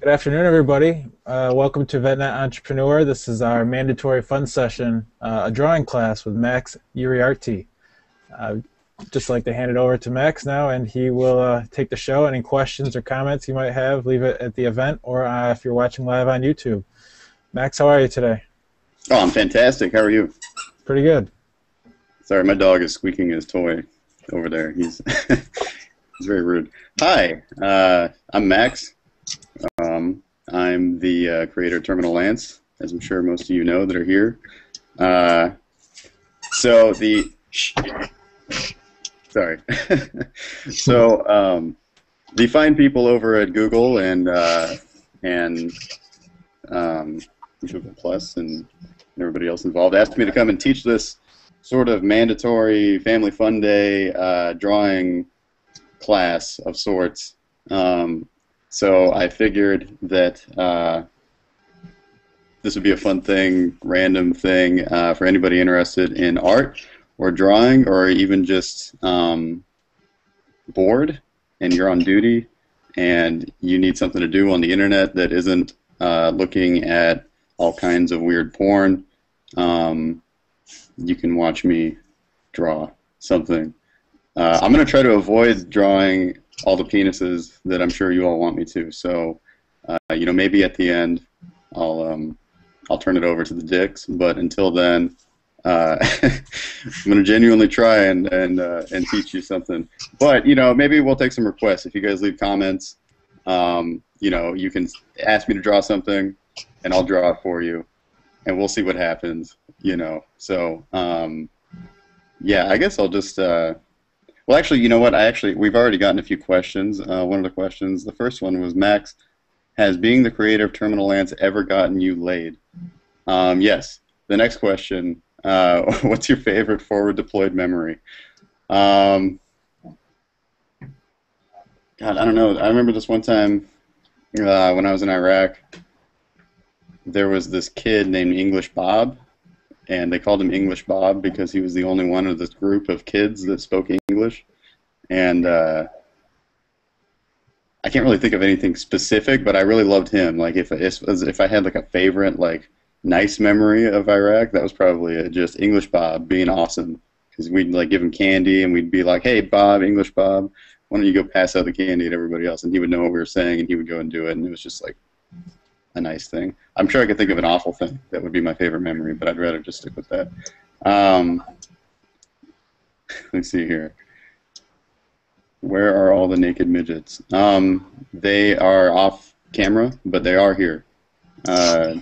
Good afternoon, everybody. Uh, welcome to VetNet Entrepreneur. This is our mandatory fun session, uh, a drawing class with Max Uriarte. Uh, just like to hand it over to Max now, and he will uh, take the show. Any questions or comments you might have, leave it at the event, or uh, if you're watching live on YouTube. Max, how are you today? Oh, I'm fantastic. How are you? Pretty good. Sorry, my dog is squeaking his toy over there. He's he's very rude. Hi, uh, I'm Max. I'm the uh, creator of Terminal Lance, as I'm sure most of you know that are here. Uh, so the sorry. so um, the fine people over at Google and uh, and um, Google Plus and everybody else involved asked me to come and teach this sort of mandatory family fun day uh, drawing class of sorts. Um, so I figured that uh, this would be a fun thing, random thing uh, for anybody interested in art or drawing or even just um, bored and you're on duty and you need something to do on the internet that isn't uh, looking at all kinds of weird porn. Um, you can watch me draw something. Uh, I'm going to try to avoid drawing all the penises that I'm sure you all want me to. So, uh, you know, maybe at the end, I'll um, I'll turn it over to the dicks. But until then, uh, I'm gonna genuinely try and and uh, and teach you something. But you know, maybe we'll take some requests if you guys leave comments. Um, you know, you can ask me to draw something, and I'll draw it for you, and we'll see what happens. You know, so um, yeah, I guess I'll just. Uh, well, actually, you know what? I actually we've already gotten a few questions. Uh, one of the questions, the first one was Max, has being the creator of Terminal Lance ever gotten you laid? Um, yes. The next question, uh, what's your favorite forward deployed memory? Um, God, I don't know. I remember this one time uh, when I was in Iraq. There was this kid named English Bob, and they called him English Bob because he was the only one of this group of kids that spoke English. And uh, I can't really think of anything specific, but I really loved him. Like if if I had like a favorite like nice memory of Iraq, that was probably just English Bob being awesome because we'd like give him candy and we'd be like, "Hey Bob, English Bob, why don't you go pass out the candy to everybody else?" And he would know what we were saying and he would go and do it, and it was just like a nice thing. I'm sure I could think of an awful thing that would be my favorite memory, but I'd rather just stick with that. Um, let's see here. Where are all the naked midgets? Um, they are off camera, but they are here. Uh,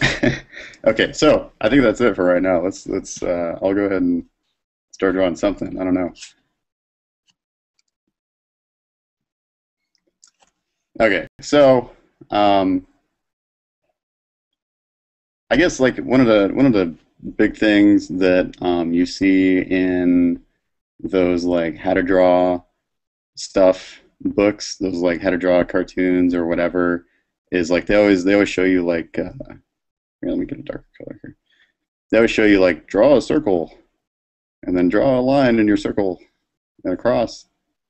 okay, so I think that's it for right now. Let's let's. Uh, I'll go ahead and start drawing something. I don't know. Okay, so um, I guess like one of the one of the big things that um, you see in those like how to draw stuff books, those like how to draw cartoons or whatever, is like they always they always show you like uh, here, let me get a darker color here. They always show you like draw a circle, and then draw a line in your circle, and a cross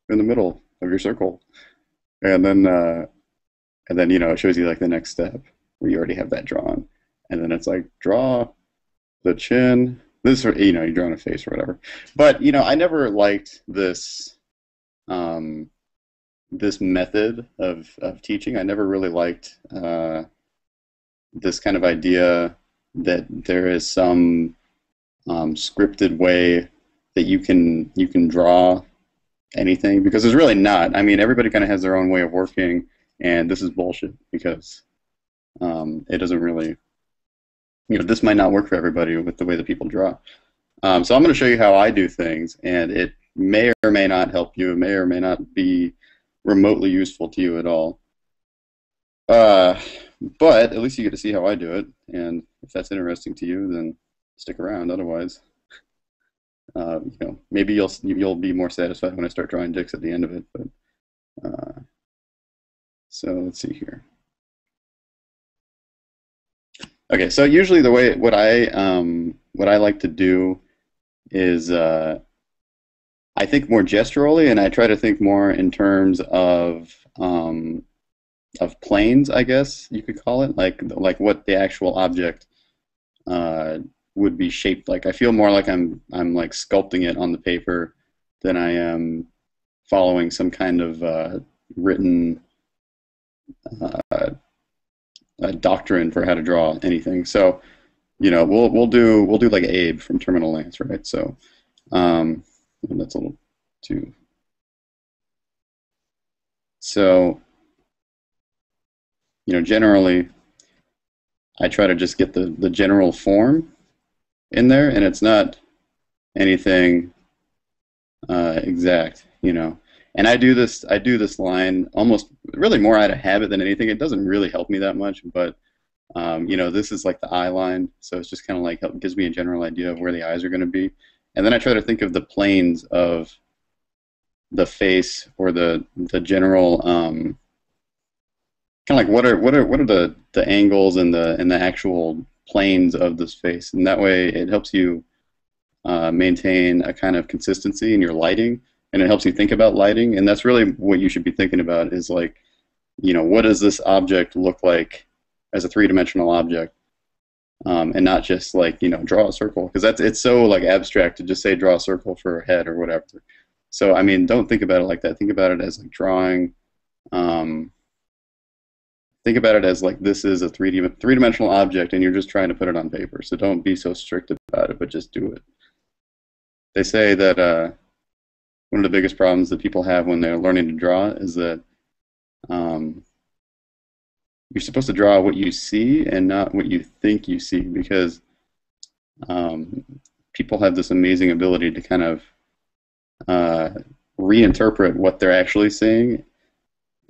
in the middle of your circle, and then uh, and then you know it shows you like the next step where you already have that drawn and then it's like draw the chin. This, you know, you're drawing a face or whatever. But you know, I never liked this, um, this method of of teaching. I never really liked uh, this kind of idea that there is some um, scripted way that you can you can draw anything because there's really not. I mean, everybody kind of has their own way of working, and this is bullshit because um, it doesn't really you know, this might not work for everybody with the way that people draw. Um, so I'm going to show you how I do things, and it may or may not help you. It may or may not be remotely useful to you at all. Uh, but at least you get to see how I do it, and if that's interesting to you, then stick around. Otherwise, uh, you know, maybe you'll you'll be more satisfied when I start drawing dicks at the end of it. But uh, so let's see here. Okay, so usually the way what I um, what I like to do is uh, I think more gesturally, and I try to think more in terms of um, of planes, I guess you could call it, like like what the actual object uh, would be shaped like. I feel more like I'm I'm like sculpting it on the paper than I am following some kind of uh, written uh, doctrine for how to draw anything. So, you know, we'll we'll do we'll do like Abe from Terminal Lance, right? So, um, that's a little too. So, you know, generally, I try to just get the the general form in there, and it's not anything uh, exact, you know. And I do this I do this line almost really more out of habit than anything. It doesn't really help me that much, but um, you know, this is like the eye line, so it's just kind of like help, gives me a general idea of where the eyes are going to be, and then I try to think of the planes of the face or the the general um, kind of like what are what are what are the the angles and the and the actual planes of this face, and that way it helps you uh, maintain a kind of consistency in your lighting, and it helps you think about lighting, and that's really what you should be thinking about is like, you know, what does this object look like as a three-dimensional object, um, and not just like you know draw a circle because that's it's so like abstract to just say draw a circle for a head or whatever. So I mean, don't think about it like that. Think about it as like drawing. Um, think about it as like this is a 3D three-dimensional object and you're just trying to put it on paper. So don't be so strict about it, but just do it. They say that uh, one of the biggest problems that people have when they're learning to draw is that um, you're supposed to draw what you see and not what you think you see because um, people have this amazing ability to kind of uh, reinterpret what they're actually seeing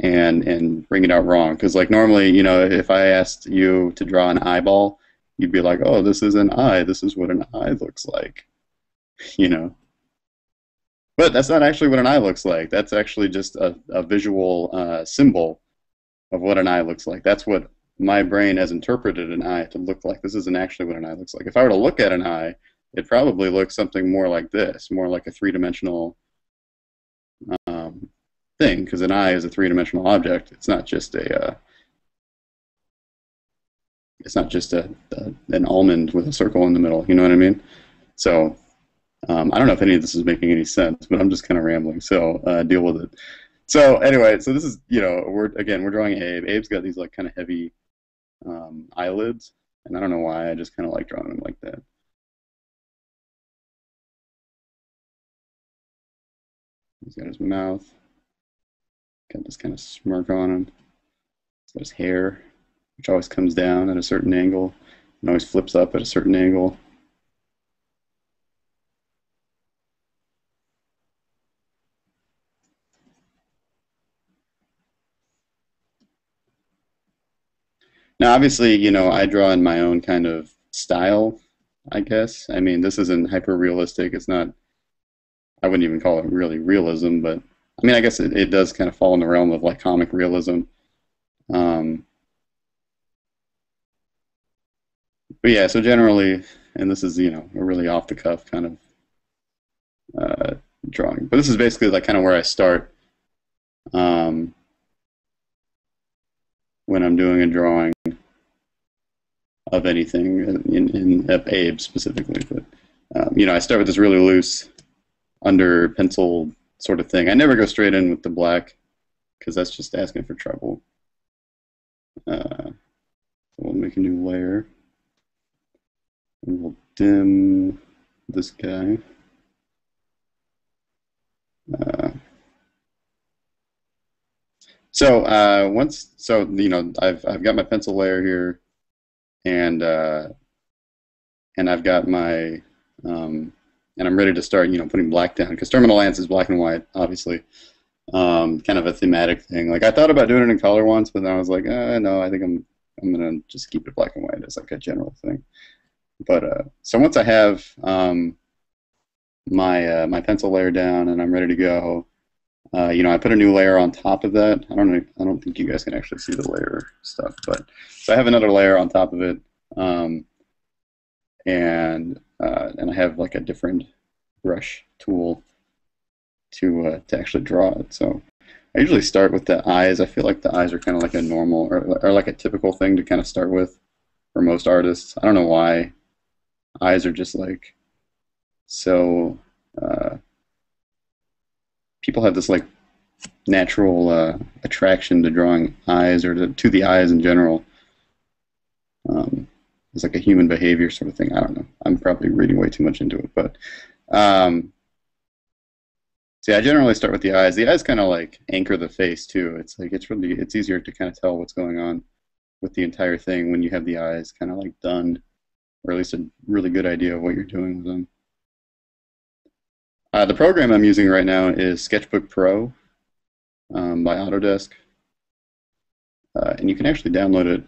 and and bring it out wrong. Because like normally, you know, if I asked you to draw an eyeball, you'd be like, "Oh, this is an eye. This is what an eye looks like," you know. But that's not actually what an eye looks like. That's actually just a, a visual uh, symbol of what an eye looks like. That's what my brain has interpreted an eye to look like. This isn't actually what an eye looks like. If I were to look at an eye, it probably looks something more like this, more like a three-dimensional um, thing because an eye is a three-dimensional object. It's not just a uh, it's not just a, a, an almond with a circle in the middle. You know what I mean? So um, I don't know if any of this is making any sense, but I'm just kind of rambling. So uh, deal with it. So anyway, so this is you know we're again we're drawing Abe. Abe's got these like kind of heavy um, eyelids, and I don't know why. I just kind of like drawing them like that. He's got his mouth. Got this kind of smirk on him. He's got his hair, which always comes down at a certain angle and always flips up at a certain angle. Now, obviously, you know, I draw in my own kind of style, I guess. I mean, this isn't hyper realistic. It's not, I wouldn't even call it really realism, but I mean, I guess it, it does kind of fall in the realm of like comic realism. Um, but yeah, so generally, and this is you know a really off the cuff kind of uh, drawing, but this is basically like kind of where I start um, when I'm doing a drawing of anything in, in, Abe specifically. But um, you know, I start with this really loose under pencil sort of thing. I never go straight in with the black because that's just asking for trouble. Uh, we'll make a new layer. And we'll dim this guy. Uh, so uh, once, so you know, I've I've got my pencil layer here, and uh, and I've got my um, and I'm ready to start, you know, putting black down because Terminal Lance is black and white, obviously. Um, kind of a thematic thing. Like I thought about doing it in color once, but then I was like, uh, no, I think I'm I'm gonna just keep it black and white as like a general thing. But uh, so once I have um, my uh, my pencil layer down and I'm ready to go, uh, you know, I put a new layer on top of that. I don't know, I don't think you guys can actually see the layer stuff, but so I have another layer on top of it, um, and uh, and I have like a different brush tool to uh, to actually draw it. So I usually start with the eyes. I feel like the eyes are kind of like a normal or, or like a typical thing to kind of start with for most artists. I don't know why. Eyes are just like so. Uh, people have this like natural uh, attraction to drawing eyes or to, to the eyes in general. Um, it's like a human behavior sort of thing. I don't know. I'm probably reading way too much into it, but um, yeah, I generally start with the eyes. The eyes kind of like anchor the face too. It's like it's really it's easier to kind of tell what's going on with the entire thing when you have the eyes kind of like done, or at least a really good idea of what you're doing with them. Uh, the program I'm using right now is Sketchbook Pro um, by Autodesk. Uh, and you can actually download it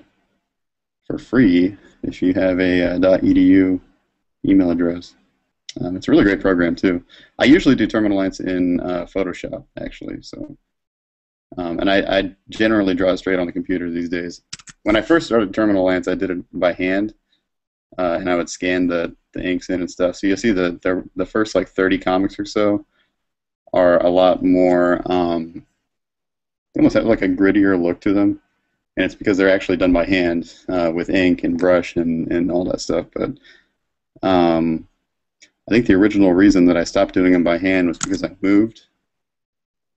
for free if you have a uh, .edu email address. Um, it's a really great program too. I usually do Terminal Lance in uh, Photoshop actually, so um, and I, I, generally draw straight on the computer these days. When I first started Terminal Lance, I did it by hand, uh, and I would scan the, the inks in and stuff. So you'll see the, the the first like 30 comics or so are a lot more. Um, they almost have like a grittier look to them, and it's because they're actually done by hand uh, with ink and brush and, and all that stuff. But um, I think the original reason that I stopped doing them by hand was because I moved,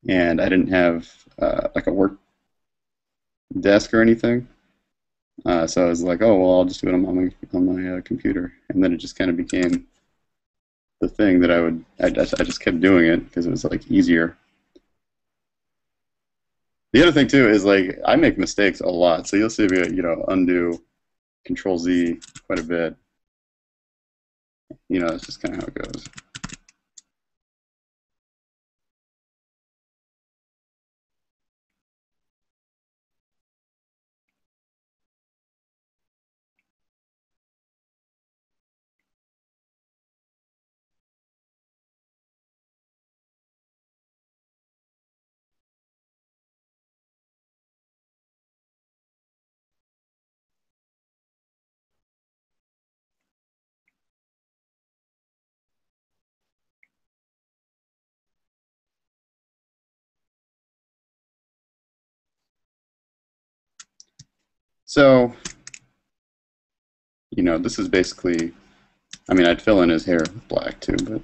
and I didn't have uh, like a work desk or anything. Uh, so I was like, oh well, I'll just do it on my on my uh, computer, and then it just kind of became the thing that I would. I just, I just kept doing it because it was like easier. The other thing too is like I make mistakes a lot, so you'll see me you know undo Control Z quite a bit. You know, that's just kind of how it goes. So, you know, this is basically, I mean, I'd fill in his hair with black too, but,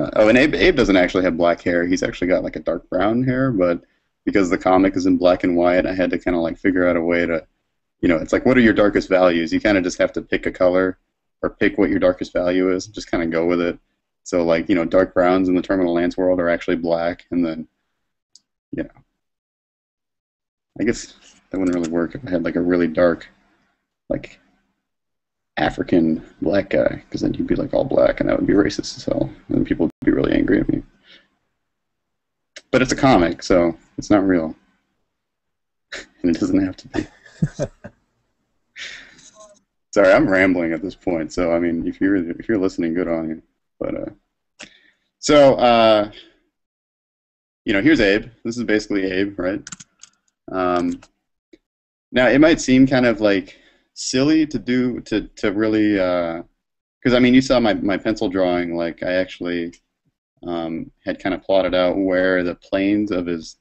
uh, oh, and Abe, Abe doesn't actually have black hair. He's actually got like a dark brown hair, but because the comic is in black and white, I had to kind of like figure out a way to, you know, it's like, what are your darkest values? You kind of just have to pick a color or pick what your darkest value is, just kind of go with it. So, like, you know, dark browns in the Terminal Lance world are actually black, and then, you know, I guess that wouldn't really work if I had like a really dark, like African black guy, because then you'd be like all black, and that would be racist as hell, and people would be really angry at me. But it's a comic, so it's not real, and it doesn't have to be. Sorry, I'm rambling at this point. So I mean, if you're if you're listening, good on you. But uh, so uh, you know, here's Abe. This is basically Abe, right? Um, now it might seem kind of like silly to do to to really because uh, I mean you saw my my pencil drawing like I actually um, had kind of plotted out where the planes of his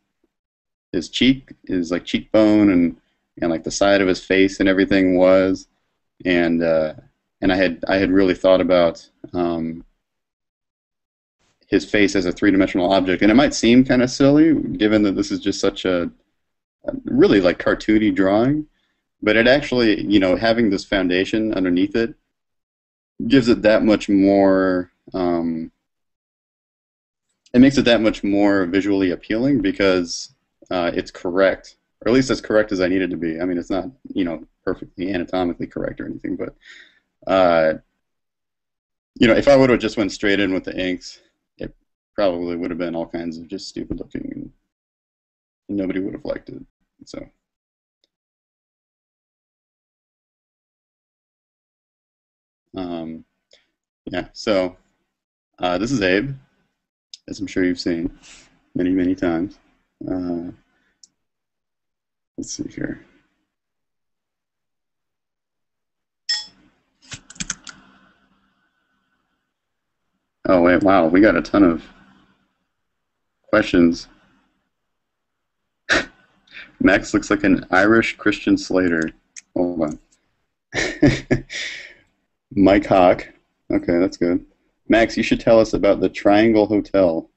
his cheek his like cheekbone and and like the side of his face and everything was. And uh, and I had I had really thought about um, his face as a three-dimensional object. And it might seem kind of silly given that this is just such a really like cartoony drawing, but it actually, you know, having this foundation underneath it gives it that much more. Um, it makes it that much more visually appealing because uh, it's correct, or at least as correct as I need it to be. I mean, it's not, you know, perfectly anatomically correct or anything, but uh, you know, if I would have just went straight in with the inks, it probably would have been all kinds of just stupid looking, and nobody would have liked it. So. Um, yeah, so uh, this is Abe, as I'm sure you've seen many, many times. Uh, let's see here. Oh, wait, wow, we got a ton of questions Max looks like an Irish Christian Slater. Hold on. Mike Hawk. Okay, that's good. Max, you should tell us about the Triangle Hotel.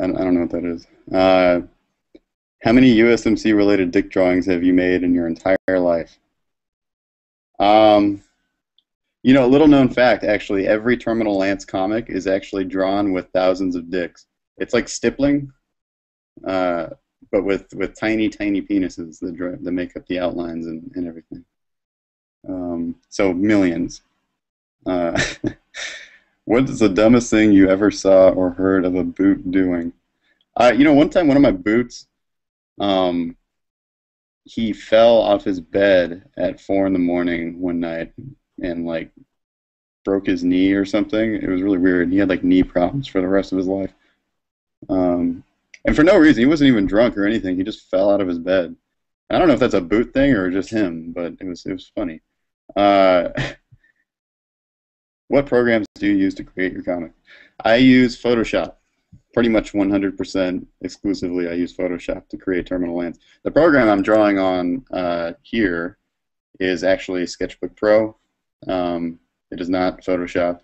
I don't, I don't know what that is. Uh, how many USMC related dick drawings have you made in your entire life? Um, you know, a little known fact actually, every Terminal Lance comic is actually drawn with thousands of dicks. It's like stippling, uh, but with, with tiny, tiny penises that, that make up the outlines and, and everything. Um, so millions. Uh, what is the dumbest thing you ever saw or heard of a boot doing? Uh, you know, one time one of my boots, um, he fell off his bed at four in the morning one night and like broke his knee or something. It was really weird. He had like knee problems for the rest of his life. Um, and for no reason, he wasn't even drunk or anything. He just fell out of his bed. I don't know if that's a boot thing or just him, but it was it was funny. Uh, what programs do you use to create your comic? I use Photoshop. Pretty much 100% exclusively, I use Photoshop to create Terminal Lance. The program I'm drawing on uh, here is actually Sketchbook Pro. Um, it is not Photoshop.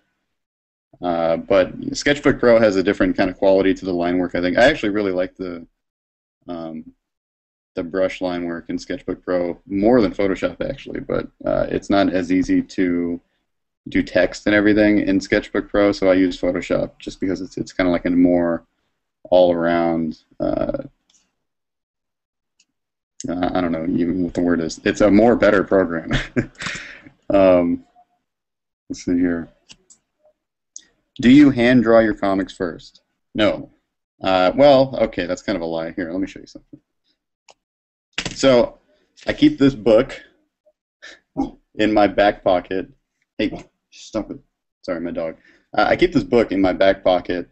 Uh, but Sketchbook Pro has a different kind of quality to the line work. I think I actually really like the um, the brush line work in Sketchbook Pro more than Photoshop actually, but uh, it's not as easy to do text and everything in Sketchbook Pro, so I use Photoshop just because it's it's kind of like a more all around. Uh, I don't know even what the word is. It's a more better program. um, let's see here. Do you hand draw your comics first? No. Uh, well, okay, that's kind of a lie. Here, let me show you something. So I keep this book in my back pocket. Hey, stop it. Sorry, my dog. Uh, I keep this book in my back pocket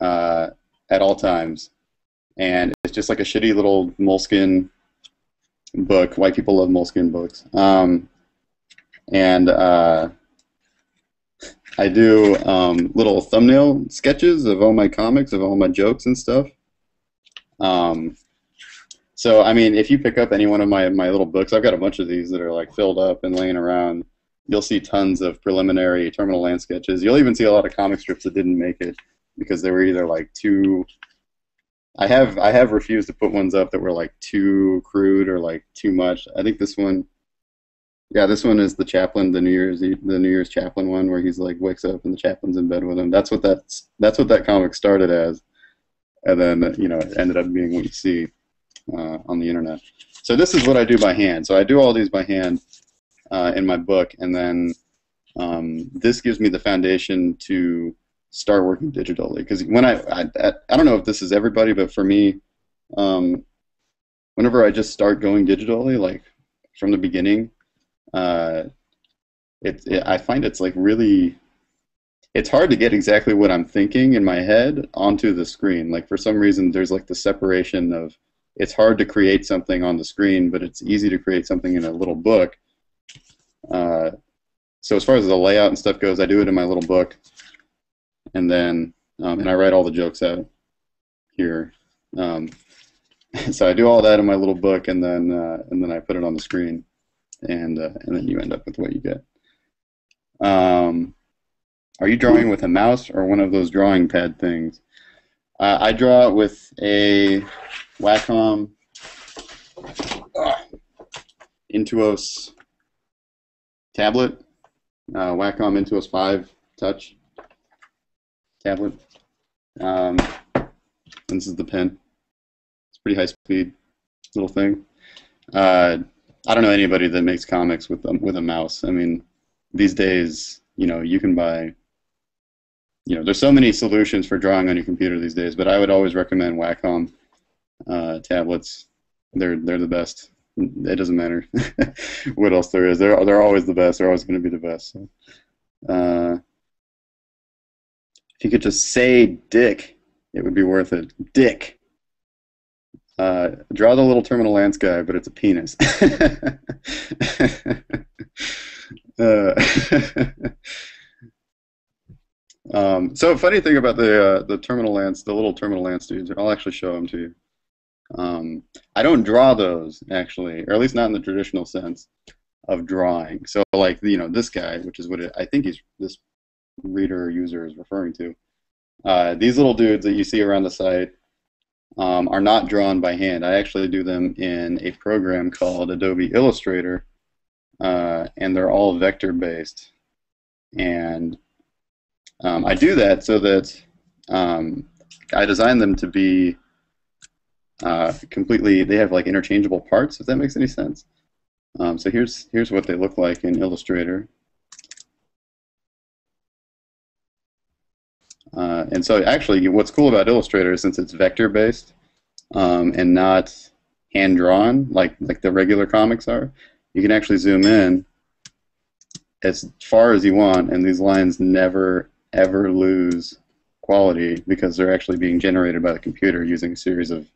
uh, at all times, and it's just like a shitty little moleskin book. White people love moleskin books. Um, and uh, I do um, little thumbnail sketches of all my comics, of all my jokes and stuff. Um, so, I mean, if you pick up any one of my, my little books, I've got a bunch of these that are like filled up and laying around. You'll see tons of preliminary Terminal Lance sketches. You'll even see a lot of comic strips that didn't make it because they were either like too. I have I have refused to put ones up that were like too crude or like too much. I think this one, yeah, this one is the chaplain, the New Year's the New Year's chaplain one where he's like wakes up and the chaplain's in bed with him. That's what that's that's what that comic started as, and then you know it ended up being what you see uh, on the internet. So this is what I do by hand. So I do all these by hand uh, in my book, and then um, this gives me the foundation to start working digitally. Because when I, I, I don't know if this is everybody, but for me, um, whenever I just start going digitally, like from the beginning, uh, it, it I find it's like really it's hard to get exactly what I'm thinking in my head onto the screen. Like for some reason, there's like the separation of it's hard to create something on the screen, but it's easy to create something in a little book. Uh, so as far as the layout and stuff goes, I do it in my little book, and then um, and I write all the jokes out here. Um, so I do all that in my little book, and then uh, and then I put it on the screen, and uh, and then you end up with what you get. Um, are you drawing with a mouse or one of those drawing pad things? Uh, I draw with a Wacom uh, Intuos tablet, uh, Wacom Intuos 5 touch tablet. Um, this is the pen. It's pretty high speed little thing. Uh, I don't know anybody that makes comics with them with a mouse. I mean, these days, you know, you can buy you know, there's so many solutions for drawing on your computer these days, but I would always recommend Wacom uh, tablets. They're they're the best. It doesn't matter what else there is. They're they're always the best. They're always going to be the best. So, uh, if you could just say "dick," it would be worth it. Dick. Uh, draw the little terminal lance guy, but it's a penis. uh, um, so funny thing about the uh, the terminal lance, the little terminal lance dudes, I'll actually show them to you. Um, I don't draw those actually, or at least not in the traditional sense of drawing. So like you know this guy, which is what it, I think he's this reader user is referring to. Uh, these little dudes that you see around the site um, are not drawn by hand. I actually do them in a program called Adobe Illustrator, uh, and they're all vector based. And um, I do that so that um, I design them to be uh, completely. They have like interchangeable parts. If that makes any sense. Um, so here's here's what they look like in Illustrator. Uh, and so actually, what's cool about Illustrator is since it's vector based um, and not hand drawn like like the regular comics are, you can actually zoom in as far as you want, and these lines never ever lose quality because they're actually being generated by the computer using a series of,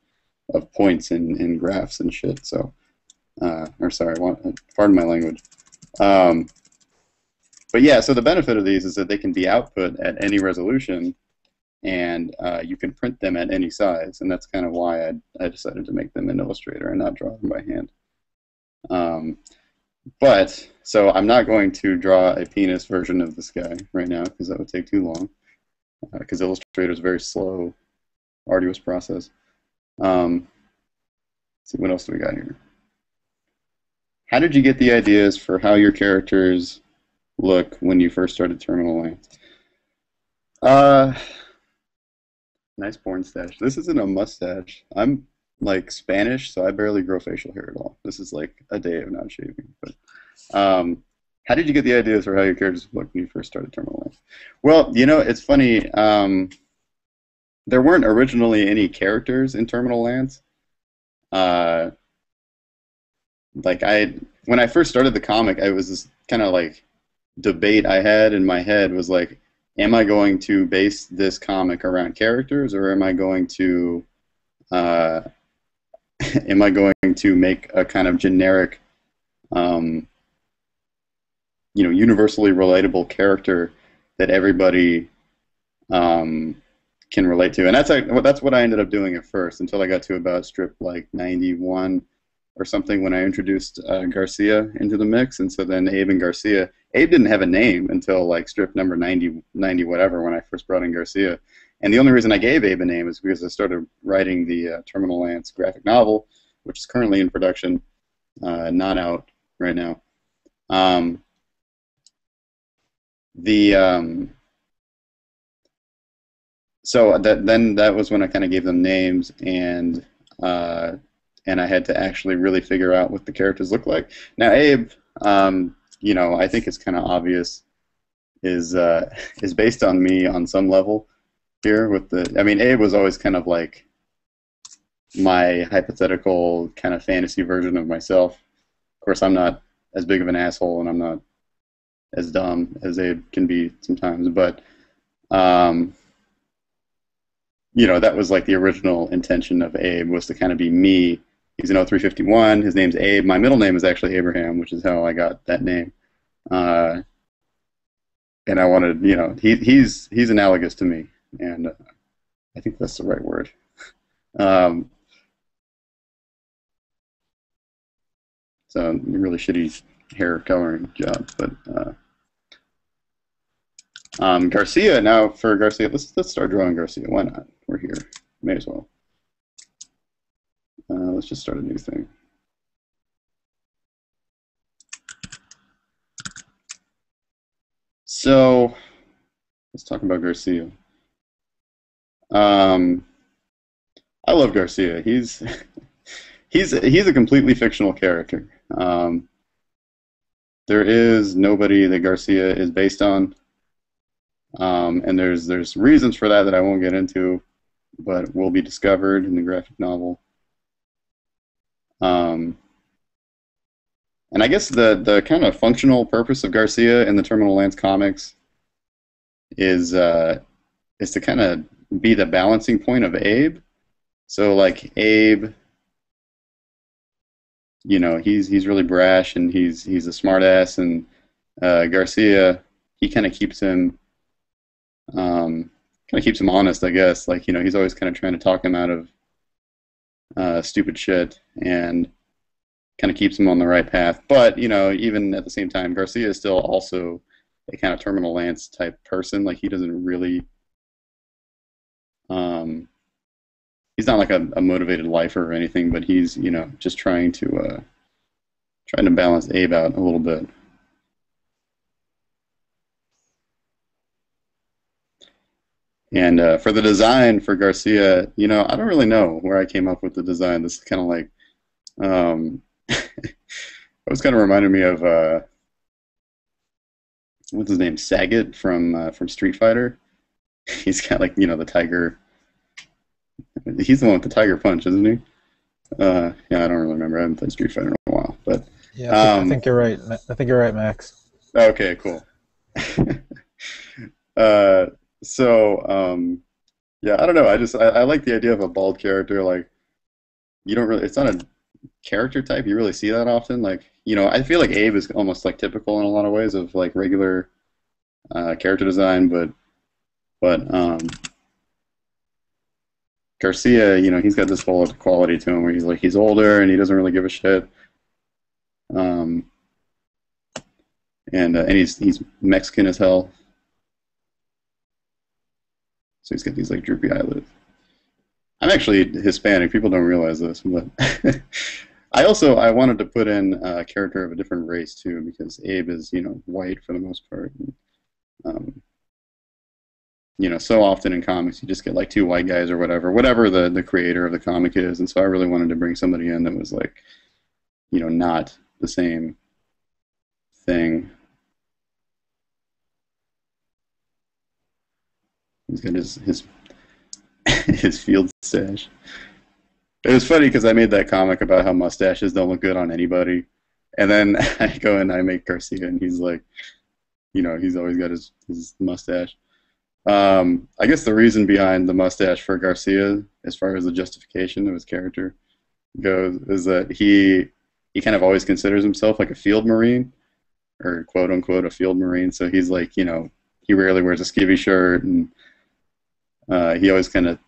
of points and, and graphs and shit. So, uh, or sorry, want, pardon my language. Um, but yeah, so the benefit of these is that they can be output at any resolution, and uh, you can print them at any size, and that's kind of why I, I decided to make them in Illustrator and not draw them by hand. Um, but so I'm not going to draw a penis version of this guy right now because that would take too long. Because uh, Illustrator is a very slow, arduous process. Um, see what else do we got here? How did you get the ideas for how your characters look when you first started Terminal Lance? Uh, nice porn stash. This isn't a mustache. I'm like Spanish, so I barely grow facial hair at all. This is like a day of not shaving. But um, how did you get the ideas for how your characters look when you first started Terminal Lance? Well, you know, it's funny. Um, there weren't originally any characters in Terminal Lance. Uh, like I, when I first started the comic, I was this kind of like debate I had in my head was like, am I going to base this comic around characters or am I going to uh, am I going to make a kind of generic um, you know universally relatable character that everybody um, can relate to? And that's like, that's what I ended up doing at first until I got to about strip like 91 or something when I introduced uh, Garcia into the mix. And so then Abe and Garcia Abe didn't have a name until like strip number 90, 90 whatever when I first brought in Garcia. And the only reason I gave Abe a name is because I started writing the uh, Terminal Lance graphic novel, which is currently in production, uh, not out right now. Um, the um, so that then that was when I kind of gave them names and uh, and I had to actually really figure out what the characters look like. Now Abe um, you know, I think it's kind of obvious, is uh, is based on me on some level here. With the, I mean, Abe was always kind of like my hypothetical kind of fantasy version of myself. Of course, I'm not as big of an asshole, and I'm not as dumb as Abe can be sometimes, but. Um, you know, that was like the original intention of Abe was to kind of be me He's an 0351. His name's Abe. My middle name is actually Abraham, which is how I got that name. Uh, and I wanted, you know, he, he's he's analogous to me, and uh, I think that's the right word. um, so really shitty hair coloring job, but uh, um, Garcia. Now for Garcia, let's let's start drawing Garcia. Why not? We're here. May as well. Uh, let's just start a new thing. So let's talk about Garcia. Um, I love Garcia. He's he's he's a completely fictional character. Um, there is nobody that Garcia is based on, um, and there's there's reasons for that that I won't get into, but will be discovered in the graphic novel. Um, and I guess the the kind of functional purpose of Garcia in the Terminal Lance comics is uh, is to kind of be the balancing point of Abe. So like Abe, you know, he's he's really brash and he's he's a smartass, and uh, Garcia, he kind of keeps him um, kind of keeps him honest, I guess. Like you know, he's always kind of trying to talk him out of uh, stupid shit and kind of keeps him on the right path. But you know, even at the same time, Garcia is still also a kind of terminal lance type person. Like he doesn't really, um, he's not like a, a motivated lifer or anything, but he's you know just trying to uh, trying to balance Abe out a little bit. And uh, for the design for Garcia, you know, I don't really know where I came up with the design. This is kind of like, um, it was kind of reminded me of uh, what's his name, Sagat from uh, from Street Fighter. He's got like you know the tiger. He's the one with the tiger punch, isn't he? Uh, yeah, I don't really remember. I haven't played Street Fighter in a while, but yeah, I think, um, I think you're right. I think you're right, Max. Okay, cool. uh, so um, yeah, I don't know. I just I, I, like the idea of a bald character. Like you don't really. It's not a character type you really see that often. Like you know, I feel like Abe is almost like typical in a lot of ways of like regular uh, character design, but but um, Garcia, you know, he's got this whole quality to him where he's like he's older and he doesn't really give a shit. Um, and uh, and he's he's Mexican as hell. So he's got these like droopy eyelids. I'm actually Hispanic. People don't realize this, but I also I wanted to put in a character of a different race too because Abe is you know white for the most part. And, um, you know, so often in comics you just get like two white guys or whatever, whatever the the creator of the comic is, and so I really wanted to bring somebody in that was like, you know, not the same thing. He's got his his his field stash. It was funny because I made that comic about how mustaches don't look good on anybody, and then I go and I make Garcia, and he's like, you know, he's always got his his mustache. Um, I guess the reason behind the mustache for Garcia, as far as the justification of his character goes, is that he he kind of always considers himself like a field marine, or quote unquote a field marine. So he's like, you know, he rarely wears a skivvy shirt, and uh, he always kind of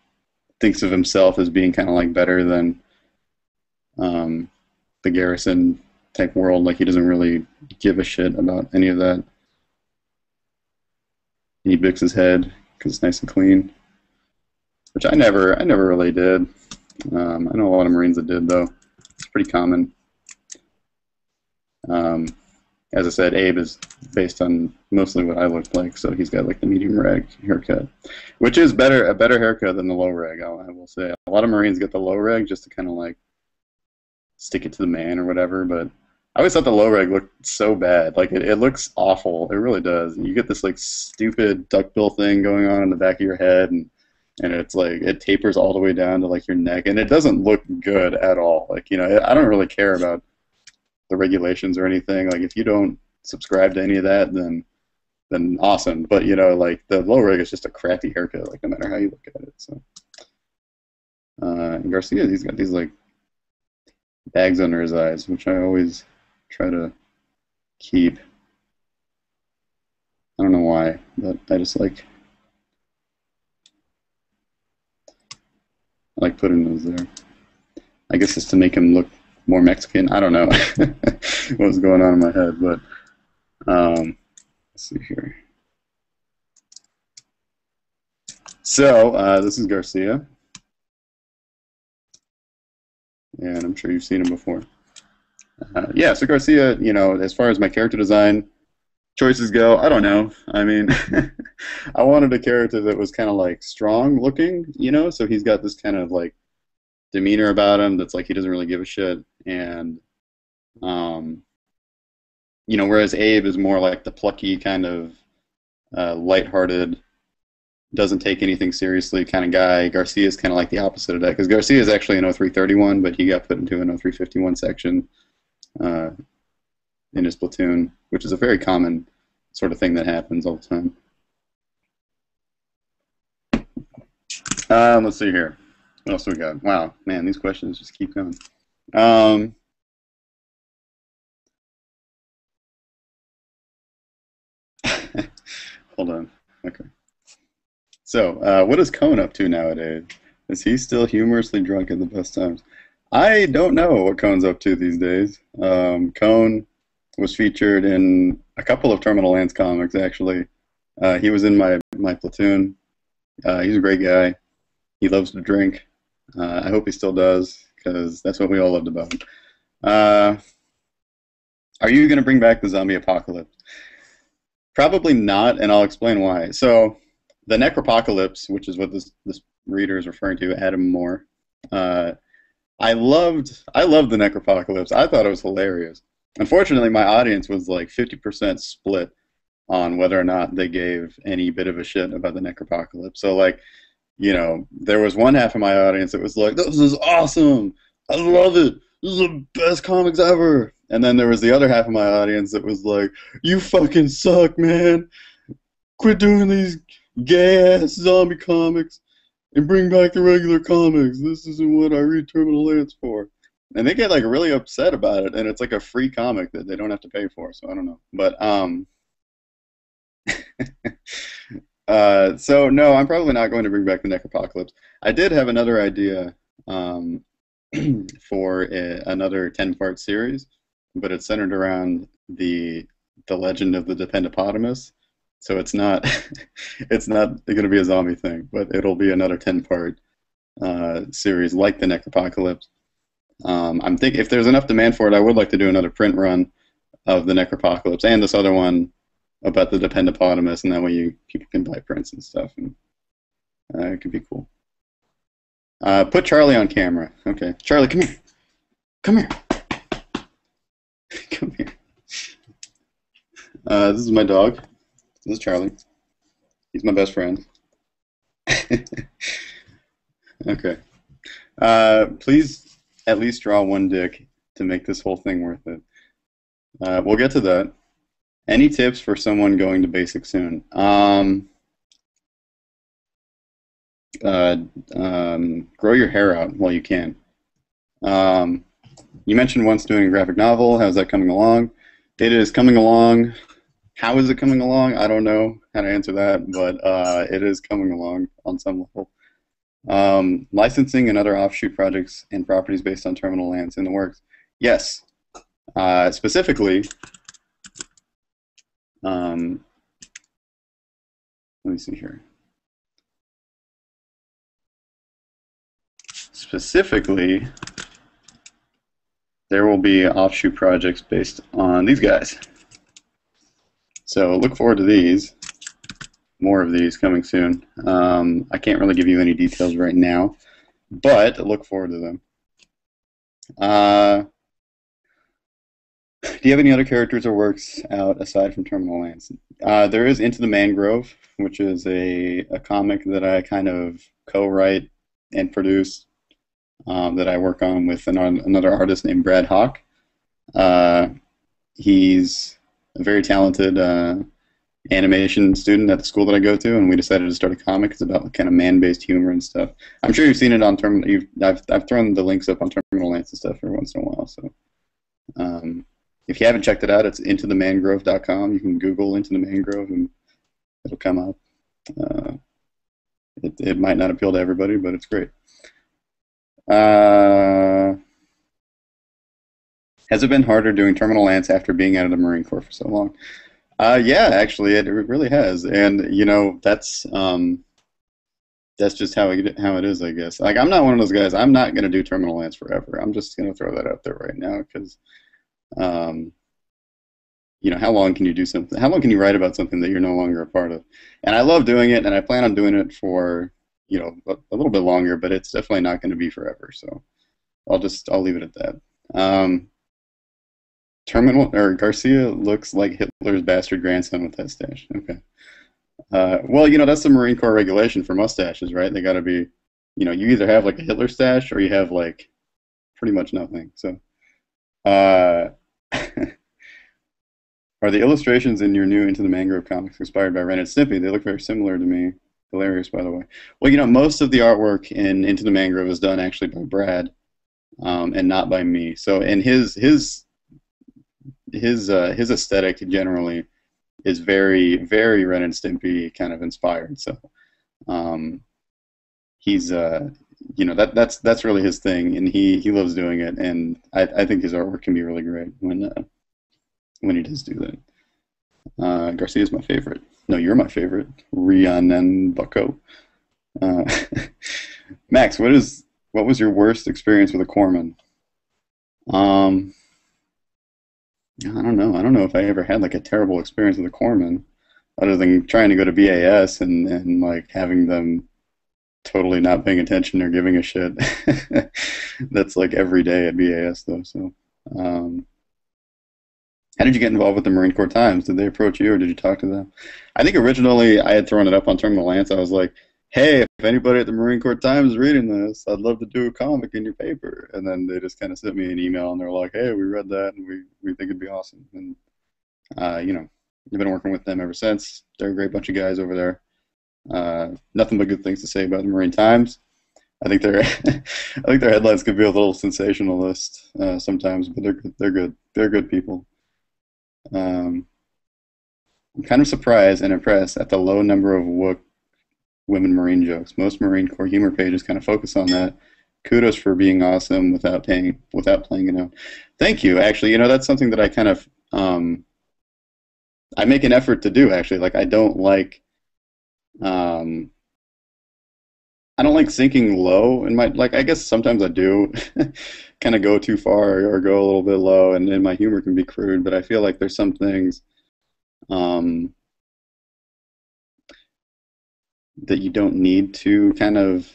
thinks of himself as being kind of like better than um, the garrison type world. Like he doesn't really give a shit about any of that. He bicks his head because it's nice and clean, which I never, I never really did. Um, I know a lot of Marines that did though. It's pretty common. Um, as I said, Abe is based on mostly what I looked like, so he's got like the medium rag haircut, which is better a better haircut than the low rag. I will say a lot of Marines get the low rag just to kind of like stick it to the man or whatever. But I always thought the low rag looked so bad. Like it, it looks awful. It really does. You get this like stupid duckbill thing going on in the back of your head, and and it's like it tapers all the way down to like your neck, and it doesn't look good at all. Like you know, I don't really care about the regulations or anything. Like if you don't subscribe to any of that, then then awesome. But you know, like the low rig is just a crappy haircut. Like no matter how you look at it. So uh, Garcia, he's got these like bags under his eyes, which I always try to keep. I don't know why, but I just like I like putting those there. I guess it's to make him look more Mexican. I don't know what was going on in my head, but um, let's see here. So uh, this is Garcia, and I'm sure you've seen him before. Uh, yeah, so Garcia, you know, as far as my character design choices go, I don't know. I mean, I wanted a character that was kind of like strong looking, you know, so he's got this kind of like demeanor about him that's like he doesn't really give a shit and um you know whereas Abe is more like the plucky kind of uh, lighthearted doesn't take anything seriously kind of guy. Garcia is kind of like the opposite of that because Garcia is actually an 0331, but he got put into an 0351 section uh, in his platoon, which is a very common sort of thing that happens all the time. Um, let's see here. What else we got? Wow, man, these questions just keep going. Um, hold on. Okay. So, uh, what is Cone up to nowadays? Is he still humorously drunk at the best times? I don't know what Cone's up to these days. Um, Cone was featured in a couple of Terminal Lance comics, actually. Uh, he was in my, my platoon. Uh, he's a great guy. He loves to drink. Uh, I hope he still does, because that's what we all loved about him. Uh, are you going to bring back the zombie apocalypse? Probably not, and I'll explain why. So, the Necropocalypse, which is what this this reader is referring to, Adam Moore. Uh, I loved I loved the Necropocalypse. I thought it was hilarious. Unfortunately, my audience was like 50% split on whether or not they gave any bit of a shit about the Necropocalypse. So, like, you know, there was one half of my audience that was like, "This is awesome! I love it! This is the best comics ever!" And then there was the other half of my audience that was like, "You fucking suck, man! Quit doing these gay ass zombie comics and bring back the regular comics. This isn't what I read Terminal Lance for." And they get like really upset about it, and it's like a free comic that they don't have to pay for. So I don't know, but um. uh, so no, I'm probably not going to bring back the Necropocalypse. I did have another idea um, for a, another ten-part series, but it's centered around the the legend of the Dependopotamus. So it's not it's not going to be a zombie thing, but it'll be another ten-part uh, series like the Necropocalypse. Um, I'm thinking if there's enough demand for it, I would like to do another print run of the Necropocalypse and this other one about the Dependopotamus, and that way you people can buy prints and stuff, and uh, it could be cool. Uh, put Charlie on camera. Okay, Charlie, come here. Come here. come here. Uh, this is my dog. This is Charlie. He's my best friend. okay. Uh, please at least draw one dick to make this whole thing worth it. Uh, we'll get to that. Any tips for someone going to basic soon? Um, uh, um, grow your hair out while you can. Um, you mentioned once doing a graphic novel. How's that coming along? It is coming along. How is it coming along? I don't know how to answer that, but uh, it is coming along on some level. Um, licensing and other offshoot projects and properties based on Terminal Lance in the works. Yes. Uh, specifically, um, let me see here. Specifically, there will be offshoot projects based on these guys. So look forward to these. More of these coming soon. Um, I can't really give you any details right now, but look forward to them. Uh, do you have any other characters or works out aside from Terminal Lance? Uh, there is Into the Mangrove, which is a, a comic that I kind of co-write and produce um, that I work on with an, another artist named Brad Hawk. Uh, he's a very talented uh, animation student at the school that I go to, and we decided to start a comic. It's about kind of man-based humor and stuff. I'm sure you've seen it on Terminal. I've I've thrown the links up on Terminal Lance and stuff every once in a while. So. Um, if you haven't checked it out, it's intothemangrove.com. You can Google Into the Mangrove and it'll come up. Uh, it, it might not appeal to everybody, but it's great. Uh, has it been harder doing Terminal Lance after being out of the Marine Corps for so long? Uh, yeah, actually, it, it really has, and you know that's um, that's just how it how it is, I guess. Like I'm not one of those guys. I'm not gonna do Terminal Lance forever. I'm just gonna throw that out there right now because um, you know, how long can you do something? How long can you write about something that you're no longer a part of? And I love doing it, and I plan on doing it for you know a, a little bit longer, but it's definitely not going to be forever. So I'll just I'll leave it at that. Um, Terminal or Garcia looks like Hitler's bastard grandson with that stash. Okay. Uh, well, you know that's the Marine Corps regulation for mustaches, right? They got to be, you know, you either have like a Hitler stash or you have like pretty much nothing. So. Uh, Are the illustrations in your new Into the Mangrove comics inspired by Ren and Stimpy? They look very similar to me. Hilarious, by the way. Well, you know, most of the artwork in Into the Mangrove is done actually by Brad, um, and not by me. So, and his his his uh, his aesthetic generally is very very Ren and Stimpy kind of inspired. So, um, he's uh, you know that that's that's really his thing, and he he loves doing it, and I I think his artwork can be really great when uh, when he does do that. Uh, Garcia's my favorite. No, you're my favorite. Rhiannon Bucko. Uh, Max, what is what was your worst experience with a corpsman? Um, I don't know. I don't know if I ever had like a terrible experience with a corpsman, other than trying to go to BAS and and like having them totally not paying attention or giving a shit. That's like every day at BAS though. So, um, how did you get involved with the Marine Corps Times? Did they approach you or did you talk to them? I think originally I had thrown it up on Terminal Lance. I was like, hey, if anybody at the Marine Corps Times is reading this, I'd love to do a comic in your paper. And then they just kind of sent me an email and they're like, hey, we read that and we, we think it'd be awesome. And, uh, you know, I've been working with them ever since. They're a great bunch of guys over there. Uh, nothing but good things to say about the Marine Times. I think their I think their headlines could be a little sensationalist uh, sometimes, but they're they're good. They're good people. Um, I'm kind of surprised and impressed at the low number of wook women Marine jokes. Most Marine Corps humor pages kind of focus on that. Kudos for being awesome without paying without playing it out. Thank you. Actually, you know that's something that I kind of um, I make an effort to do. Actually, like I don't like um, I don't like sinking low in my like. I guess sometimes I do, kind of go too far or go a little bit low, and then my humor can be crude. But I feel like there's some things um, that you don't need to kind of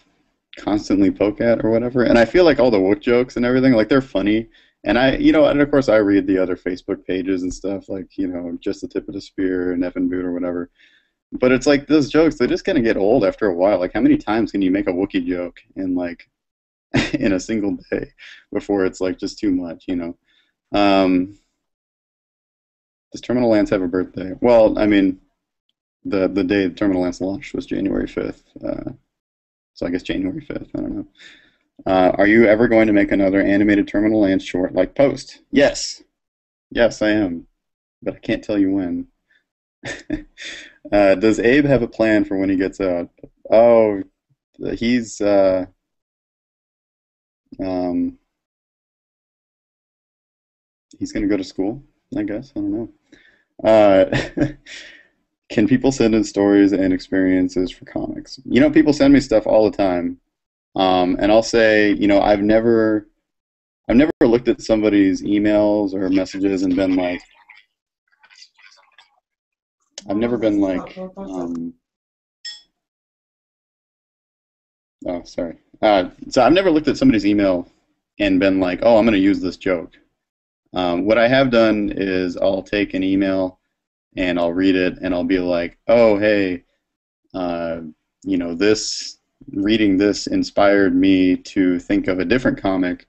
constantly poke at or whatever. And I feel like all the wook jokes and everything, like they're funny. And I, you know, and of course I read the other Facebook pages and stuff, like you know, just the tip of the spear and and boot or whatever. But it's like those jokes, they're just of get old after a while. Like, how many times can you make a Wookiee joke in like in a single day before it's like just too much, you know? Um, does Terminal Lance have a birthday? Well, I mean, the the day Terminal Lance launched was January fifth. Uh, so I guess January fifth. I don't know. Uh, are you ever going to make another animated Terminal Lance short like Post? Yes. Yes, I am. But I can't tell you when. uh, does Abe have a plan for when he gets out? Oh, he's uh, um, he's gonna go to school. I guess I don't know. Uh, can people send in stories and experiences for comics? You know, people send me stuff all the time, um, and I'll say, you know, I've never, I've never looked at somebody's emails or messages and been like, I've never been like. Um, oh, sorry. Uh, so I've never looked at somebody's email and been like, "Oh, I'm going to use this joke." Um, what I have done is I'll take an email and I'll read it and I'll be like, "Oh, hey, uh, you know, this reading this inspired me to think of a different comic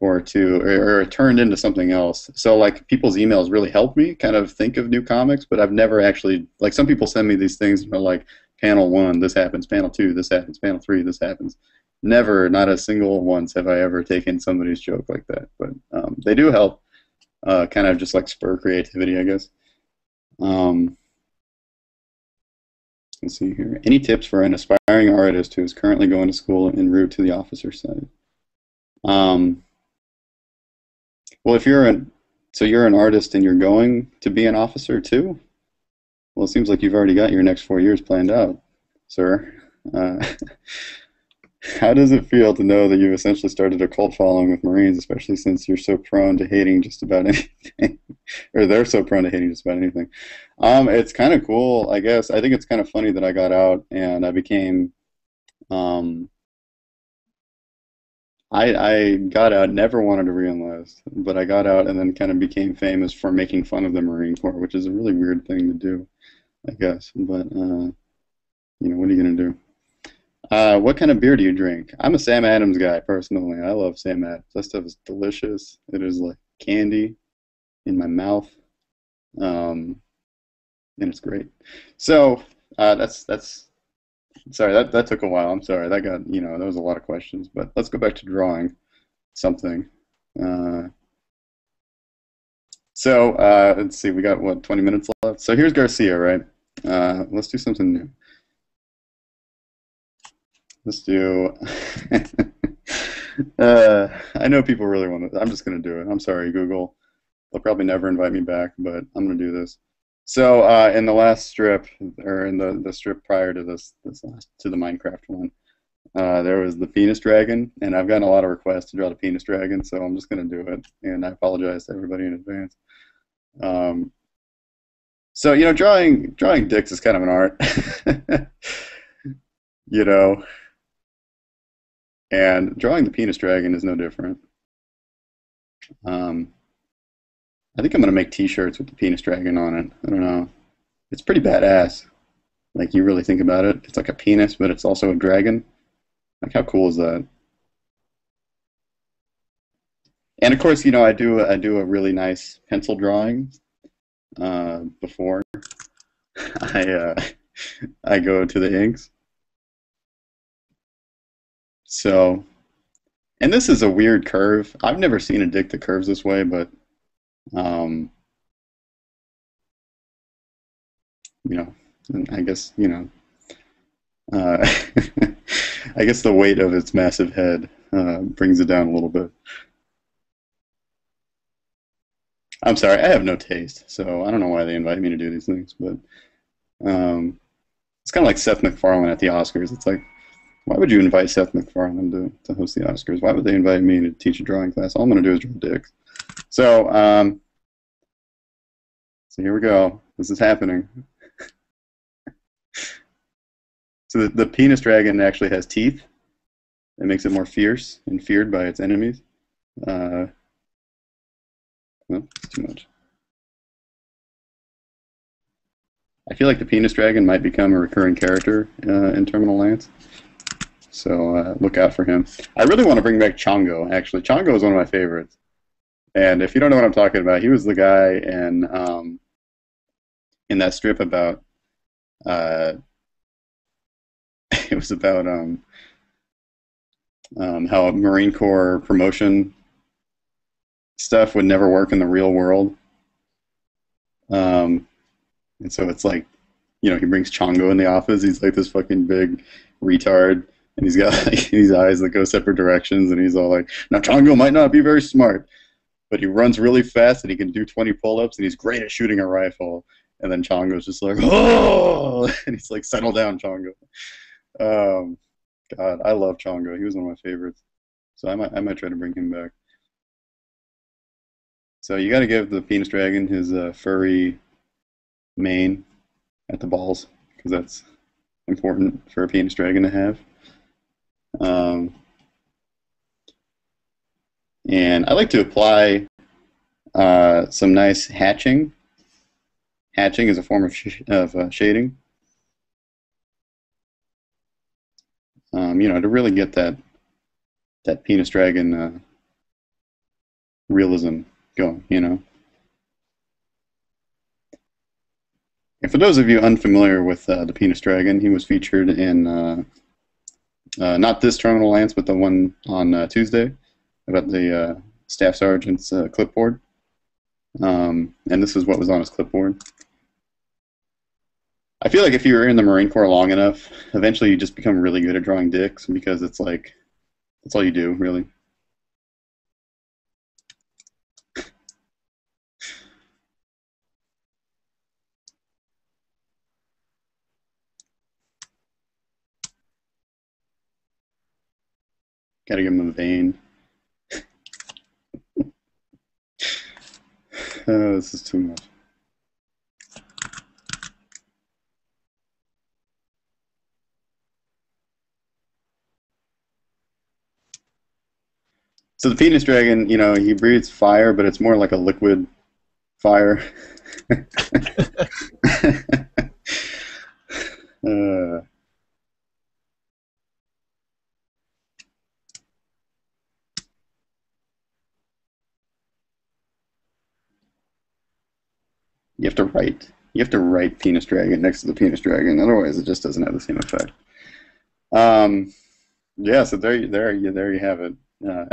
or to or, or turned into something else. So like people's emails really help me kind of think of new comics, but I've never actually like some people send me these things and are like panel one, this happens, panel two, this happens, panel three, this happens. Never, not a single once have I ever taken somebody's joke like that. But um, they do help, uh, kind of just like spur creativity, I guess. Um, let's see here. Any tips for an aspiring artist who is currently going to school en route to the officer side? Um, well, if you're an so you're an artist and you're going to be an officer too. Well, it seems like you've already got your next four years planned out, sir. Uh, how does it feel to know that you've essentially started a cult following with Marines, especially since you're so prone to hating just about anything, or they're so prone to hating just about anything? Um, it's kind of cool, I guess. I think it's kind of funny that I got out and I became um, I, I got out, never wanted to reenlist, but I got out and then kind of became famous for making fun of the Marine Corps, which is a really weird thing to do, I guess. But, uh, you know, what are you going to do? Uh, what kind of beer do you drink? I'm a Sam Adams guy, personally. I love Sam Adams. That stuff is delicious. It is like candy in my mouth, um, and it's great. So uh, that's that's Sorry, that, that took a while. I'm sorry. That got, you know, that was a lot of questions. But let's go back to drawing something. Uh, so uh, let's see, we got, what, 20 minutes left? So here's Garcia, right? Uh, let's do something new. let's do. uh, I know people really want to. I'm just going to do it. I'm sorry, Google. They'll probably never invite me back, but I'm going to do this. So uh, in the last strip, or in the, the strip prior to this, this last, to the Minecraft one, uh, there was the penis dragon, and I've gotten a lot of requests to draw the penis dragon, so I'm just going to do it, and I apologize to everybody in advance. Um, so you know, drawing drawing dicks is kind of an art, you know, and drawing the penis dragon is no different. Um, I think I'm gonna make T-shirts with the penis dragon on it. I don't know. It's pretty badass. Like you really think about it, it's like a penis, but it's also a dragon. Like how cool is that? And of course, you know, I do I do a really nice pencil drawing uh, before I uh, I go to the inks. So, and this is a weird curve. I've never seen a dick that curves this way, but um, you know, I guess you know. Uh, I guess the weight of its massive head uh, brings it down a little bit. I'm sorry, I have no taste, so I don't know why they invite me to do these things, but um, it's kind of like Seth MacFarlane at the Oscars. It's like, why would you invite Seth MacFarlane to, to host the Oscars? Why would they invite me to teach a drawing class? All I'm going to do is draw dicks. So, um, so here we go. This is happening. so the, the penis dragon actually has teeth. It makes it more fierce and feared by its enemies. Uh, too much. I feel like the penis dragon might become a recurring character uh, in Terminal Lance. So uh, look out for him. I really want to bring back Chongo, actually. Chongo is one of my favorites. And if you don't know what I'm talking about, he was the guy in um, in that strip about uh, it was about um, um, how Marine Corps promotion stuff would never work in the real world. Um, and so it's like, you know, he brings Chongo in the office. He's like this fucking big retard, and he's got like these eyes that go separate directions, and he's all like, "Now Chongo might not be very smart, but he runs really fast and he can do 20 pull-ups and he's great at shooting a rifle." And then Chongo's just like, "Oh!" and he's like, "Settle down, Chongo." Um, God, I love Chongo. He was one of my favorites. So I might I might try to bring him back. So you got to give the penis dragon his uh, furry mane at the balls because that's important for a penis dragon to have. Um, and I like to apply uh, some nice hatching. Hatching is a form of, sh of uh, shading. Um, you know, to really get that that penis dragon uh, realism going, you know. And for those of you unfamiliar with uh, the penis dragon, he was featured in uh, uh, not this terminal lance, but the one on uh, Tuesday about the uh, staff sergeant's uh, clipboard. Um, and this is what was on his clipboard. I feel like if you're in the Marine Corps long enough, eventually you just become really good at drawing dicks because it's like that's all you do, really. Gotta give him a vein. Oh, this is too much. So the penis dragon, you know, he breathes fire, but it's more like a liquid fire. uh, you have to write. You have to write penis dragon next to the penis dragon, otherwise it just doesn't have the same effect. Um, yeah, so there, there, you, there you have it. Uh,